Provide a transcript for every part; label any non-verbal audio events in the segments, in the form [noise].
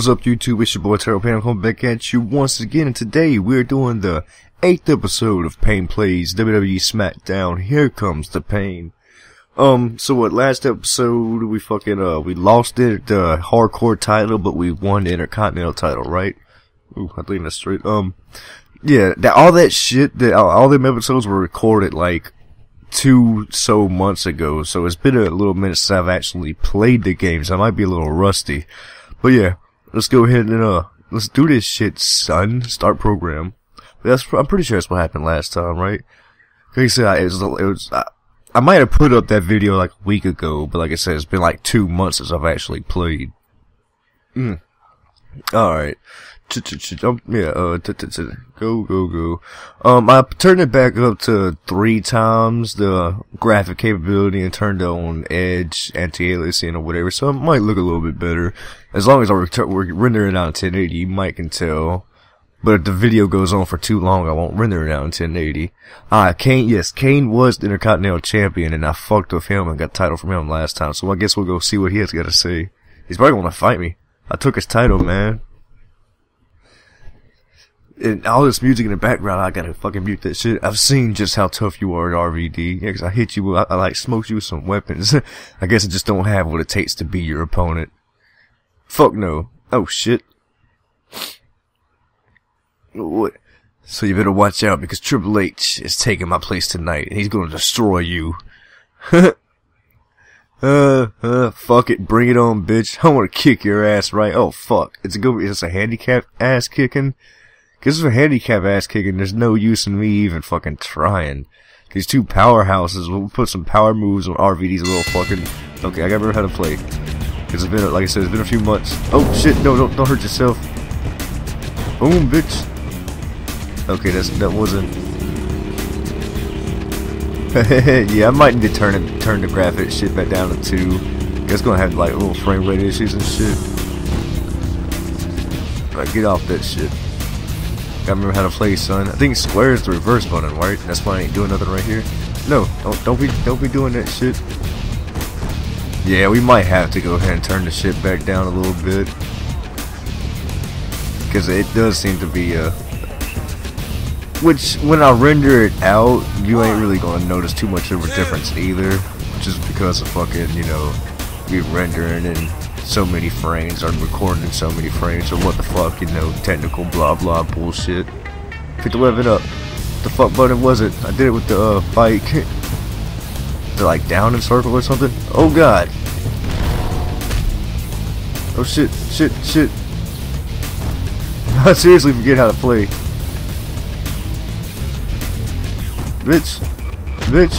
Is up, YouTube? It's your boy Terrible Pain. I'm coming back at you once again, and today we're doing the eighth episode of Pain Plays WWE SmackDown. Here comes the pain. Um, so what? Last episode we fucking uh we lost it the hardcore title, but we won the Intercontinental title, right? Ooh, I think leaving that straight. Um, yeah, that all that shit that all, them episodes were recorded like two so months ago, so it's been a little minute since I've actually played the games. I might be a little rusty. But yeah, let's go ahead and uh let's do this shit, son. Start program. That's I'm pretty sure that's what happened last time, right? Like I said, it was, it was I, I might have put up that video like a week ago, but like I said, it's been like two months since I've actually played. Mm. All right. Um, yeah, uh, go, go, go. Um, I turned it back up to three times the graphic capability and turned on edge, anti-aliasing or whatever, so it might look a little bit better. As long as I render rendering on 1080, you might can tell. But if the video goes on for too long, I won't render it out in 1080. Ah, Kane, yes, Kane was the Intercontinental Champion, and I fucked with him and got title from him last time, so I guess we'll go see what he has got to say. He's probably gonna fight me. I took his title, man and all this music in the background, I gotta fucking mute that shit. I've seen just how tough you are at RVD. Yeah, cause I hit you, I, I like smoked you with some weapons. [laughs] I guess I just don't have what it takes to be your opponent. Fuck no. Oh shit. What? So you better watch out because Triple H is taking my place tonight and he's gonna destroy you. [laughs] uh, uh, fuck it, bring it on, bitch. [laughs] I wanna kick your ass right. Oh fuck. It's a good, it's a handicap ass kicking. Cause it's a handicap ass kicking, there's no use in me even fucking trying. These two powerhouses we'll put some power moves on RVD's little fucking. Okay, I gotta remember how to play. Cause it's been, like I said, it's been a few months. Oh shit! No, don't, don't hurt yourself. Boom, bitch. Okay, that's that wasn't. [laughs] yeah, I might need to turn it, turn the graphics shit back down to two. It's gonna have like little frame rate issues and shit. Alright, get off that shit. Gotta remember how to play, son. I think square is the reverse button, right? That's why I ain't doing nothing right here. No, don't don't be don't be doing that shit. Yeah, we might have to go ahead and turn the shit back down a little bit. Because it does seem to be. Uh, which, when I render it out, you ain't really gonna notice too much of a difference either. Just because of fucking, you know, we rendering and so many frames, I'm recording in so many frames, or what the fuck, you know, technical blah blah bullshit. Pick the weapon up. The fuck button was it? I did it with the uh, bike. the like down in circle or something? Oh god. Oh shit, shit, shit. [laughs] I seriously forget how to play. Bitch. Bitch.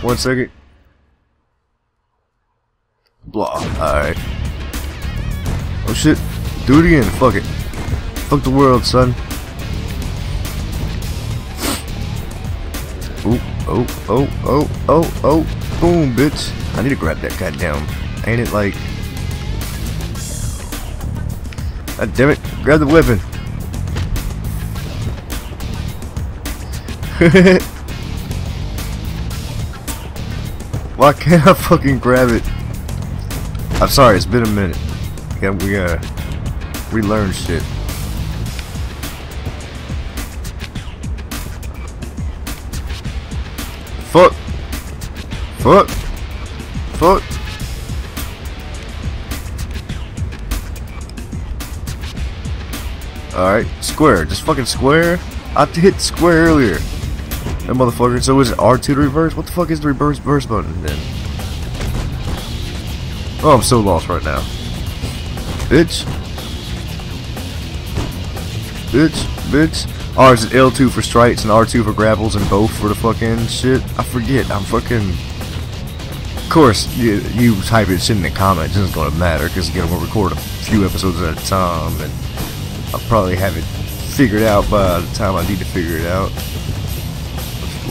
One second. Blah. Alright. Oh shit. Do it again. Fuck it. Fuck the world, son. Oh, oh, oh, oh, oh, oh. Boom, bitch. I need to grab that goddamn. Ain't it like... God damn it. Grab the weapon. [laughs] Why can't I fucking grab it? I'm sorry, it's been a minute. Yeah, we uh, gotta relearn shit. Fuck. Fuck. Fuck. Alright, square. Just fucking square. I hit square earlier. That motherfucker. So is R2 to reverse? What the fuck is the reverse reverse button then? Oh, I'm so lost right now. Bitch. Bitch. Bitch. Oh, is it L2 for strikes and R2 for grapples and both for the fucking shit? I forget. I'm fucking... Of course, you, you type it shit in the comments. It's gonna matter because again, we'll record a few episodes at a time and I'll probably have it figured out by the time I need to figure it out.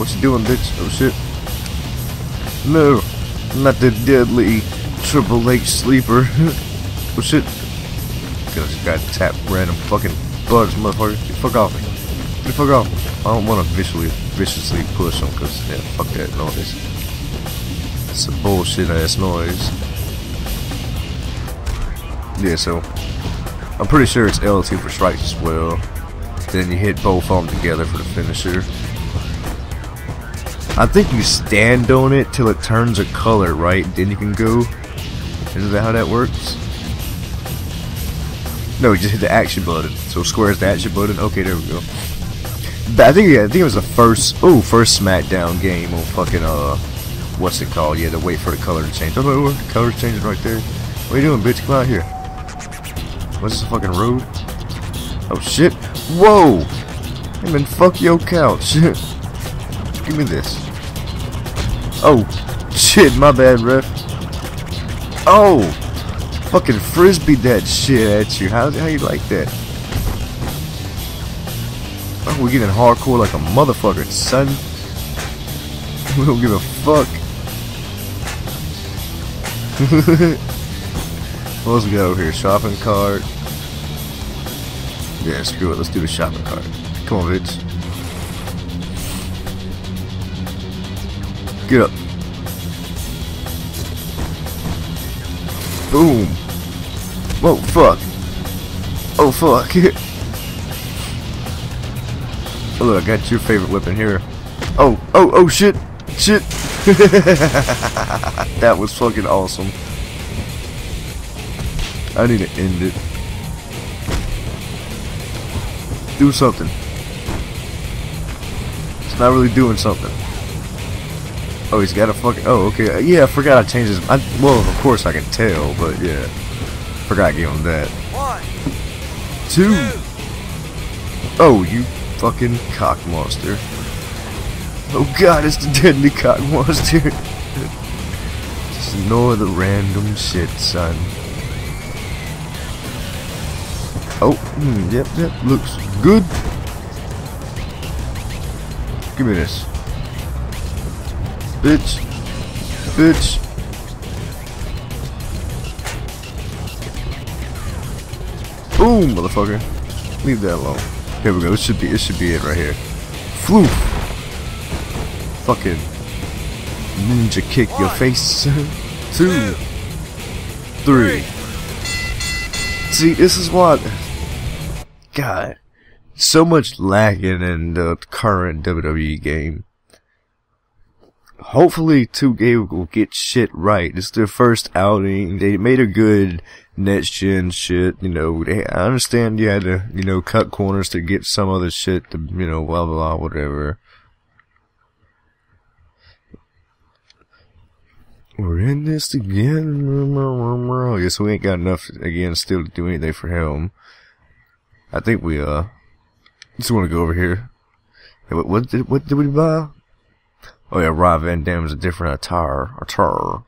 What you doing, bitch? Oh shit. No, not the deadly Triple H sleeper. [laughs] oh shit. Just got tapped random fucking bugs, motherfucker. Get fuck off me. Get fuck off. I don't want to viciously, viciously push him because, yeah, fuck that noise. It's a bullshit ass noise. Yeah, so I'm pretty sure it's L2 for strikes as well. Then you hit both of them together for the finisher. I think you stand on it till it turns a color, right? Then you can go. Isn't that how that works? No, you just hit the action button. So square is the action button. Okay, there we go. But I think yeah, I think it was the first oh first SmackDown game on fucking uh what's it called? Yeah, to wait for the color to change. Oh the color's changing right there. What are you doing, bitch? Come out here. What's this a fucking road? Oh shit! Whoa! Hey man, fuck your couch. [laughs] Give me this. Oh shit! My bad, ref. Oh! Fucking frisbee that shit at you. How how you like that? Oh, we're getting hardcore like a motherfucker, son. [laughs] We don't give a fuck. what else we got over here? Shopping cart. Yeah, screw it. Let's do the shopping cart. Come on, bitch. Get up. Boom. Whoa, fuck. Oh, fuck. [laughs] oh, look, I got your favorite weapon here. Oh, oh, oh, shit. Shit. [laughs] that was fucking awesome. I need to end it. Do something. It's not really doing something. Oh, he's got a fucking. Oh, okay. Yeah, I forgot I changed his. I, well, of course I can tell, but yeah. Forgot I gave him that. One, Two. two. Oh, you fucking cock monster. Oh god, it's the deadly cock monster. [laughs] Just ignore the random shit, son. Oh, hmm, yep, yep, looks good. Give me this. Bitch. Bitch. Boom, motherfucker. Leave that alone. Here we go. It should be. It should be it right here. Floof. Fucking ninja kick your face. [laughs] Two, three. See, this is what. God, so much lacking in the current WWE game. Hopefully, 2K will get shit right. It's their first outing. They made a good next gen shit. You know, they, I understand you had to, you know, cut corners to get some other shit to, you know, blah blah blah, whatever. We're in this together. Yes, we ain't got enough again still to do anything for him. I think we uh just want to go over here. What, what did what did we buy? Oh yeah, Rob Van Dam is a different attire. Attire.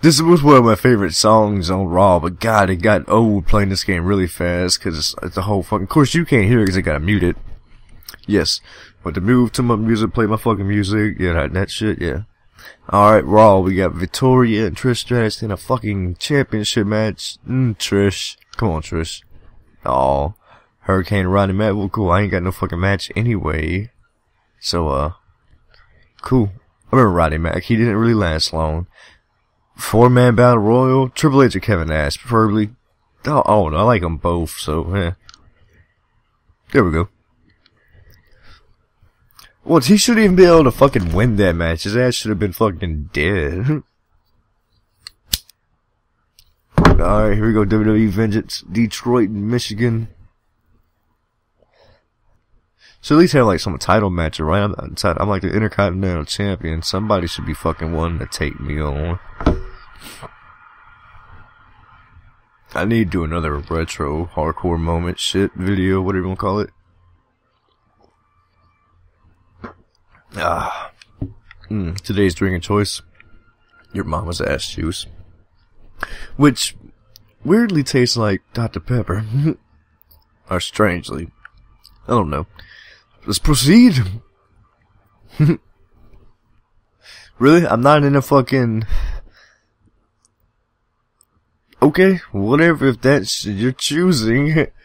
This was one of my favorite songs on Raw, but God, it got old playing this game really fast because it's, it's a whole fucking. Of course, you can't hear it because it got muted. Yes, but to move to my music, play my fucking music, yeah, that, that shit, yeah. Alright, Raw, we got Victoria and Trish Stratus in a fucking championship match. Mm, Trish. Come on, Trish. Oh, Hurricane Rodney Mack, well, cool. I ain't got no fucking match anyway. So, uh, cool. I remember Roddy Mack. He didn't really last long. Four man battle royal, Triple H or Kevin Nash, preferably. Oh, oh I like them both, so, yeah. There we go. Well, he shouldn't even be able to fucking win that match. His ass should have been fucking dead. [laughs] Alright, here we go. WWE Vengeance, Detroit, Michigan. So at least have like some title match, right? I'm, I'm like the Intercontinental Champion. Somebody should be fucking wanting to take me on. I need to do another retro hardcore moment shit video, whatever you want to call it. Ah. Mm, today's drinking choice. Your mama's ass juice. Which weirdly tastes like Dr. Pepper. [laughs] or strangely. I don't know. Let's proceed. [laughs] really? I'm not in a fucking. Okay, whatever. If that's you're choosing. [laughs]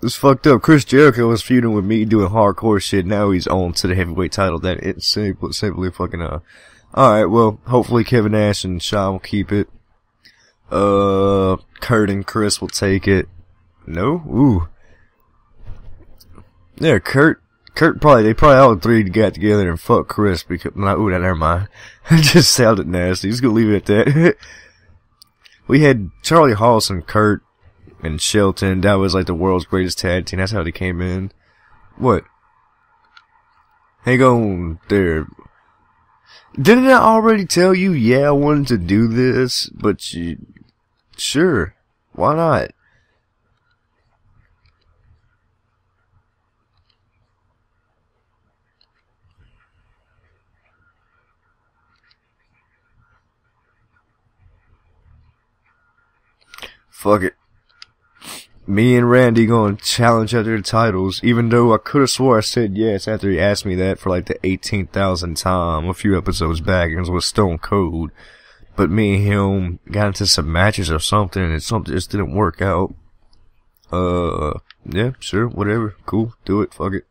It's fucked up. Chris Jericho was feuding with me doing hardcore shit. Now he's on to the heavyweight title. That it's simply, simply fucking uh Alright, well, hopefully Kevin Nash and Shawn will keep it. Uh, Kurt and Chris will take it. No? Ooh. Yeah, Kurt, Kurt probably, they probably all three got together and fucked Chris because, not, ooh, never mind. [laughs] it just sounded nasty. Just gonna leave it at that. [laughs] we had Charlie Haas and Kurt and Shelton. That was like the world's greatest tag team. That's how they came in. What? Hang on there. Didn't I already tell you, yeah, I wanted to do this, but you, sure, why not? Fuck it me and Randy going to challenge other titles, even though I could have swore I said yes after he asked me that for like the 18,000th time a few episodes back, and it was Stone Cold. But me and him got into some matches or something, and something just didn't work out. Uh, yeah, sure, whatever, cool, do it, fuck it.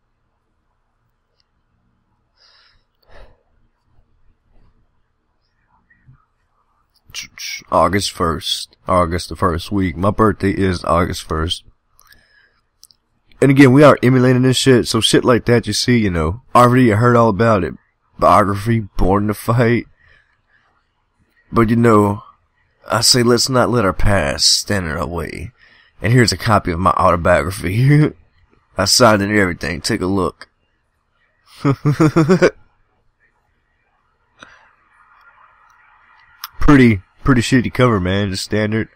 August 1st. August the first week. My birthday is August 1st. And again, we are emulating this shit, so shit like that you see, you know, already you heard all about it. Biography, Born to Fight. But you know, I say let's not let our past stand in our way. And here's a copy of my autobiography. [laughs] I signed and everything. Take a look. [laughs] pretty, pretty shitty cover, man. Just standard.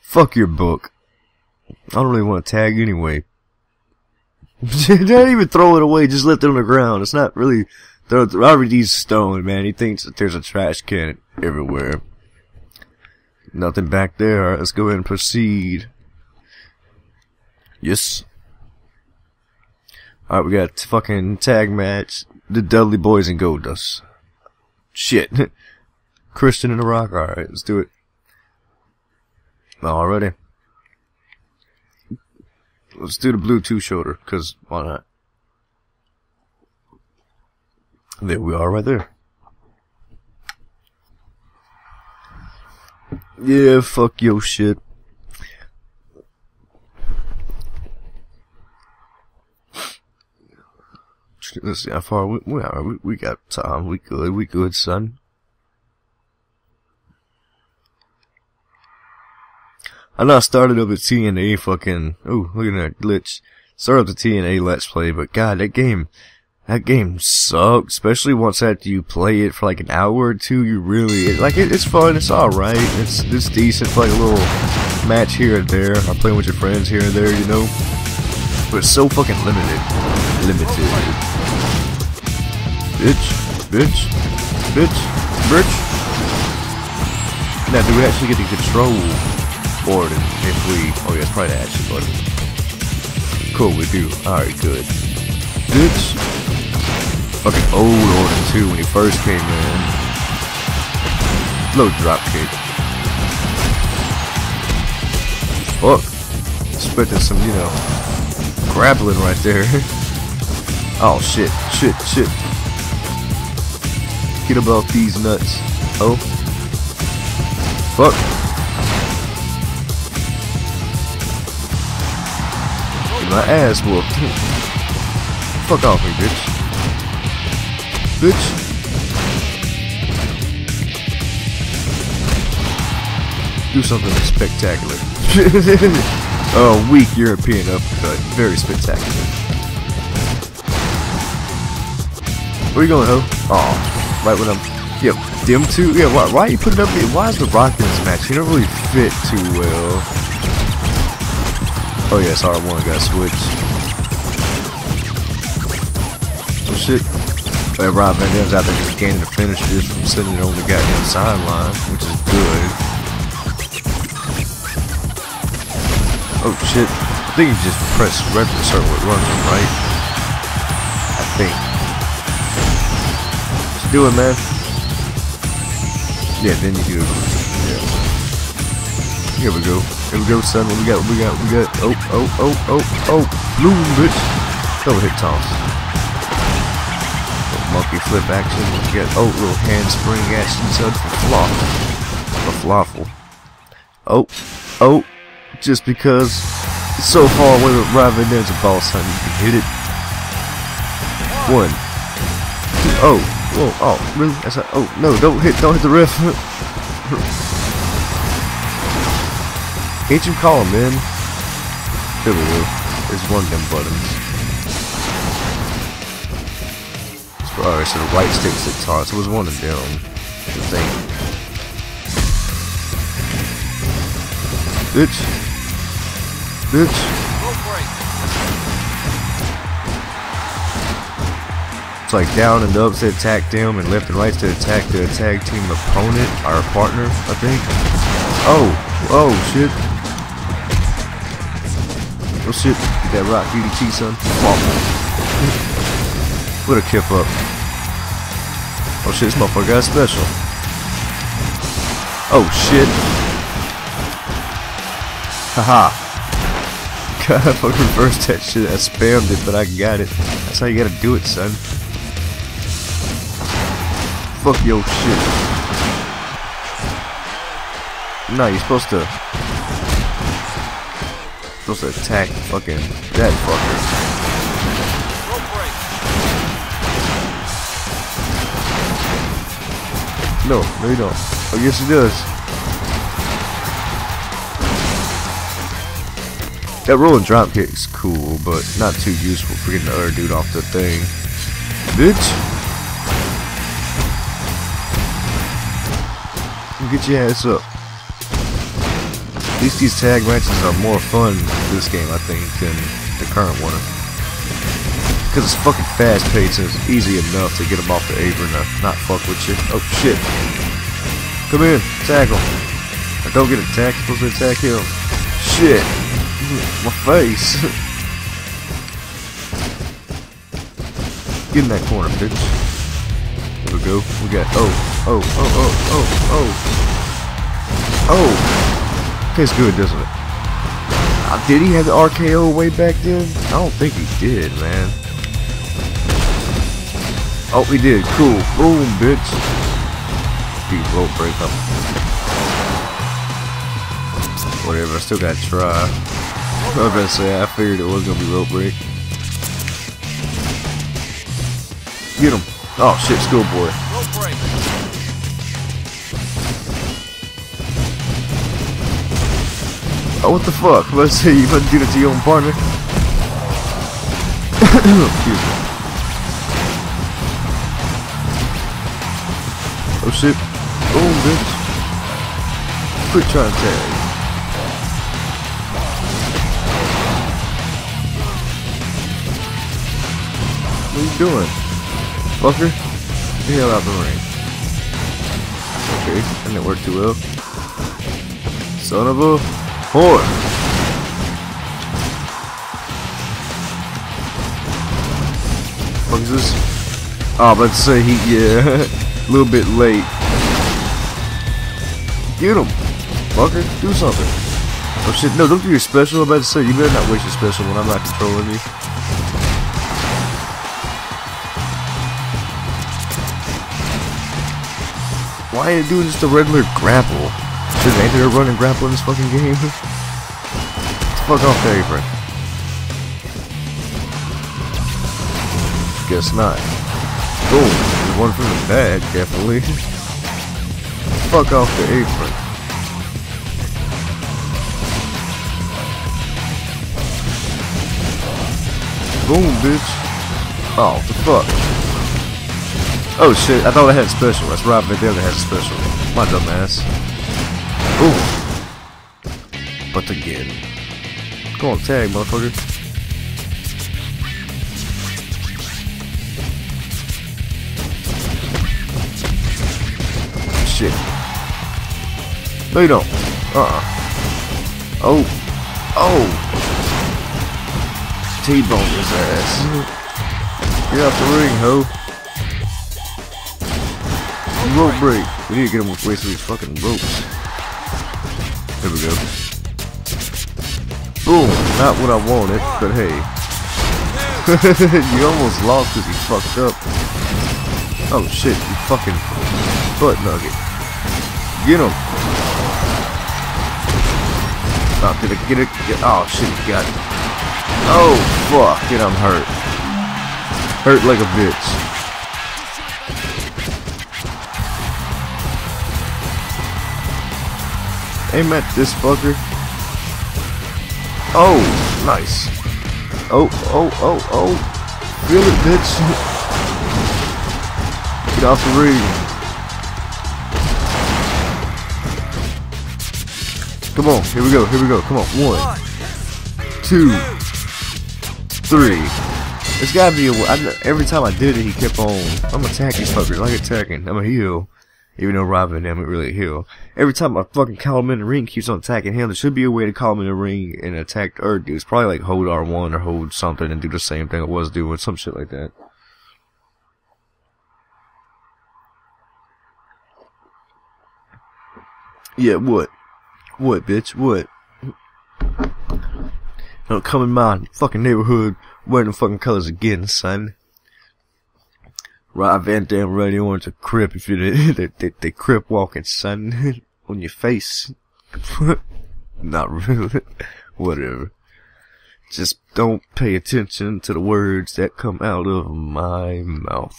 Fuck your book. I don't really want to tag anyway. [laughs] don't even throw it away. Just left it on the ground. It's not really. Robert D's stone, man. He thinks that there's a trash can everywhere. Nothing back there. Let's go ahead and proceed. Yes. Alright, we got fucking tag match. The Dudley Boyz and Goldust. Shit. [laughs] Christian and The Rock. Alright, let's do it. Alrighty. Let's do the Bluetooth shoulder, cause why not? There we are right there. Yeah, fuck your shit. Let's see how far we, we are. We, we got time. We good. We good, son. I know I started up at TNA fucking, oh, look at that glitch. Started up the TNA Let's Play, but god, that game, that game sucked, especially once after you play it for like an hour or two, you really, like, it, it's fun, it's alright, it's, it's decent like a little match here and there, or playing with your friends here and there, you know? But it's so fucking limited. Limited. Bitch, bitch, bitch, bitch. Now, do we actually get to control Orton if we... Oh yeah, probably the action button. Cool, we do. Alright, good. Bitch. Fucking old Orton too when he first came in. Low drop kick. Fuck. Expecting some, you know, grappling right there. [laughs] oh shit, shit, shit. Get above these nuts. Oh. Fuck. My ass whooped. Fuck off me, bitch. Bitch. Do something spectacular. [laughs] oh, weak European uppercut. Very spectacular. Where you going, ho? Oh, right when I'm... Yep, dim too? Yeah, why, why are you putting up... Why is The Rock in this match? He don't really fit too well. Oh yes, R1 got switched. Oh shit. Hey, Rob Van Dam's out there just gaining the finishes from sitting on the goddamn sideline, which is good. Oh shit. I think you just press red to start with running, right? I think. Let's do it, man. Yeah, then you do it. Here we go. Here we go, son. What we got? What we got? What we got? Oh, oh, oh, oh, oh. Bloom, bitch. Double hit toss. monkey flip action. You got oh little handspring action son for flop. For flawful. Oh, oh, just because it's so far away with Raven, there's a boss hunt. You can hit it. One. Two, oh, whoa, oh, really? That's a, oh, no, don't hit, don't hit the riff. [laughs] Can't you call him in? Go. There's one of them buttons. Alright, so the right stick's the taunt, so it was one of them. The think. Bitch. Bitch. It's like down and up to attack them, and left and right to attack the tag team opponent, our partner, I think. Oh, oh shit. Oh shit, get that rock DDT son. What a kip up. Oh shit, this motherfucker got special. Oh shit. Haha. God, [laughs] I fucking reversed that shit. I spammed it, but I got it. That's how you gotta do it, son. Fuck your shit. No, you're supposed to... Supposed to attack fucking that fucker. No, no you don't. Oh, yes he does. That rolling drop kick's cool, but not too useful for getting the other dude off the thing. Bitch! Get your ass up. At least these tag matches are more fun in this game, I think, than the current one. Because it's fucking fast paced and it's easy enough to get them off the apron and not fuck with you. Oh shit. Come in, tackle. Or don't get attacked, supposed to attack him. Shit. [laughs] My face. [laughs] get in that corner, bitch. There we go. We got oh, oh, oh, oh, oh, oh. Oh. Tastes good, doesn't it? Uh, did he have the RKO way back then? I don't think he did, man. Oh, we did. Cool. Boom, bitch. Deep rope break up. Whatever, I still gotta try. [laughs] I was gonna say, I figured it was gonna be rope break. Get him. Oh shit, schoolboy. Oh, what the fuck? Let's see, you to do that to your own partner? [coughs] Excuse me. Oh shit. Boom, bitch. Quick trying to tag. What are you doing? Fucker? Get out of the ring. Okay, didn't work too well. Son of a whore. What is this? Ah, oh, let's say he, yeah. [laughs] A little bit late. Get him. Fucker, do something. Oh shit, no, don't do your special. I'm about to say, you better not waste your special when I'm not controlling you. Why are you doing just a regular grapple? Should ain't there a running grapple in this fucking game? [laughs] fuck off there, friend. Guess not. Boom one from the bag, definitely. [laughs] Fuck off the apron. Boom, bitch. Oh, the fuck? Oh shit, I thought I had a special. That's right, but the other has a special. My dumb ass. But again. Come on, tag, motherfucker. shit. No, you don't. Uh-uh. Oh. Oh. T-bone his ass. Get off the ring, ho. Rope break. We need to get him away from these fucking ropes. There we go. Boom. Not what I wanted, but hey. [laughs] you almost lost because you fucked up. Oh shit, you fucking butt nugget. Get him. Oh, did I get it? Get, oh shit, got it. Oh fuck, it, I'm hurt. Hurt like a bitch. Aim at this fucker. Oh, nice. Oh, oh, oh, oh. Feel it, bitch. Get off the ring. Come on, here we go, here we go. Come on, one, two, three. It's gotta be a. I, every time I did it, he kept on. I'm attacking fuckers, like attacking. I'm a heel. Even though Robin ain't really a. Every time I fucking call him in the ring, keeps on attacking him. There should be a way to call him in the ring and attack Earth dudes. Probably like hold R1 or hold something and do the same thing I was doing. Some shit like that. Yeah, what? What, bitch? What? Don't come in my fucking neighborhood wearing the fucking colors again, son. Rob Van Dam on to crip if you [laughs] they, they, they crip walking, son. [laughs] on your face. [laughs] Not really. Whatever. Just don't pay attention to the words that come out of my mouth.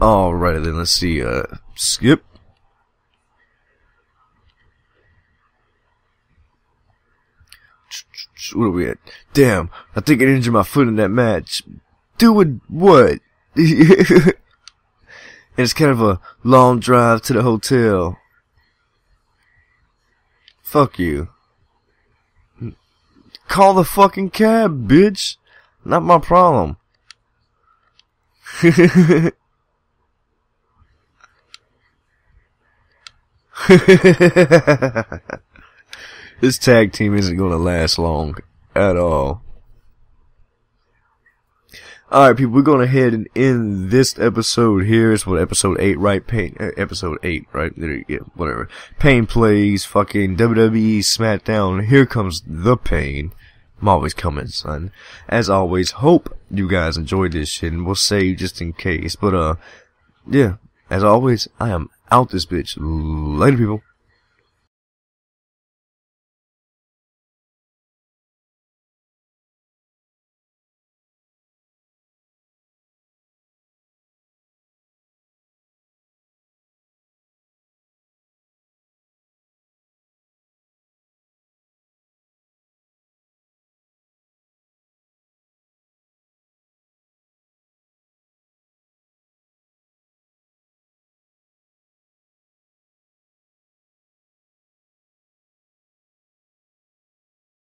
Alright then, let's see, uh, skip. What are we at? Damn, I think I injured my foot in that match. Doing what? And [laughs] it's kind of a long drive to the hotel. Fuck you. Call the fucking cab, bitch. Not my problem. [laughs] this tag team isn't gonna last long at all. Alright, people, we're going ahead and end this episode here. It's what, episode 8, right? Pain, uh, episode 8, right? There, yeah, whatever. Pain plays, fucking WWE SmackDown. Here comes the pain. I'm always coming, son. As always, hope you guys enjoyed this shit, and we'll save just in case. But, uh, yeah, as always, I am out this bitch. Later, people.